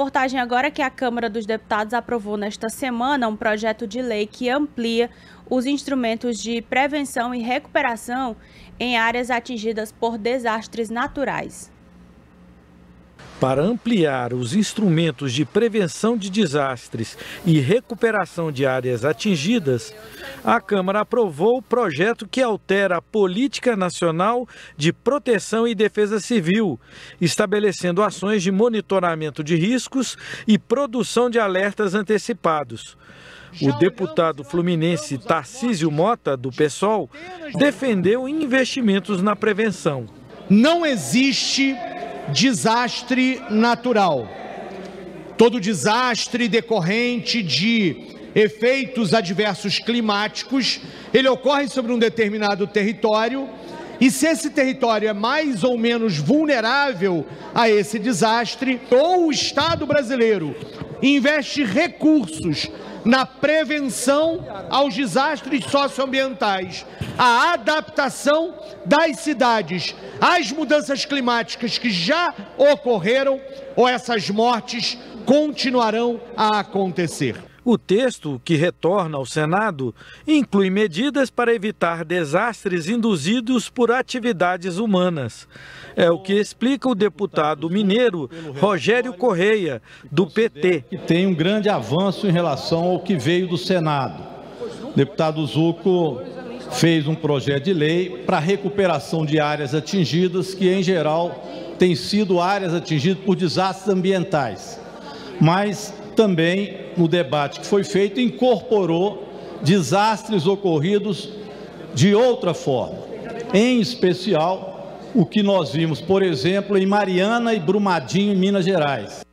reportagem agora é que a Câmara dos Deputados aprovou nesta semana um projeto de lei que amplia os instrumentos de prevenção e recuperação em áreas atingidas por desastres naturais. Para ampliar os instrumentos de prevenção de desastres e recuperação de áreas atingidas, a Câmara aprovou o projeto que altera a Política Nacional de Proteção e Defesa Civil, estabelecendo ações de monitoramento de riscos e produção de alertas antecipados. O deputado fluminense Tarcísio Mota, do PSOL, defendeu investimentos na prevenção. Não existe desastre natural. Todo desastre decorrente de efeitos adversos climáticos, ele ocorre sobre um determinado território, e se esse território é mais ou menos vulnerável a esse desastre, ou o Estado brasileiro investe recursos na prevenção aos desastres socioambientais, a adaptação das cidades às mudanças climáticas que já ocorreram ou essas mortes continuarão a acontecer. O texto, que retorna ao Senado, inclui medidas para evitar desastres induzidos por atividades humanas. É o que explica o deputado mineiro Rogério Correia, do PT. Tem um grande avanço em relação ao que veio do Senado. O deputado Zuco fez um projeto de lei para recuperação de áreas atingidas, que em geral têm sido áreas atingidas por desastres ambientais. Mas também, no debate que foi feito, incorporou desastres ocorridos de outra forma. Em especial, o que nós vimos, por exemplo, em Mariana e Brumadinho, em Minas Gerais.